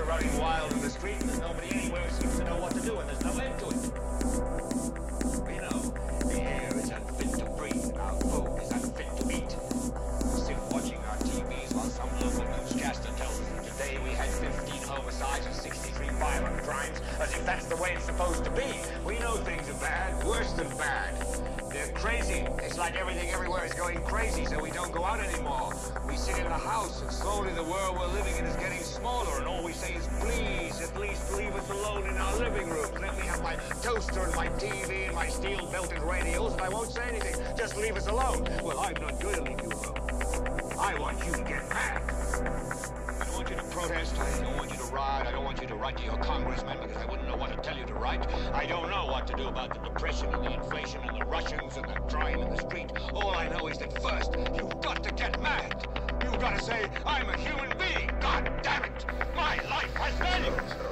are running wild in the street, and there's nobody anywhere who seems to know what to do, and there's no end to it. We know the air is unfit to breathe, and our food is unfit to eat. We sit watching our TVs while some local newscaster tells us today we had 15 homicides and 63 violent crimes, as if that's the way it's supposed to be. We know things are bad, worse than bad. They're crazy. It's like everything everywhere is going crazy, so we don't go out anymore. We sit in the house, and slowly the world we're living in is getting smaller, and all we say is, please, at least leave us alone in our living room. Let me have my toaster and my TV and my steel-belted radials, and I won't say anything. Just leave us alone. Well, I'm not going to leave you alone. I want you to get mad. I want you to protest. I don't want you to I don't want you to write to your congressman because I wouldn't know what to tell you to write. I don't know what to do about the depression and the inflation and the Russians and the crime in the street. All I know is that first, you've got to get mad. You've got to say, I'm a human being. God damn it. My life has value.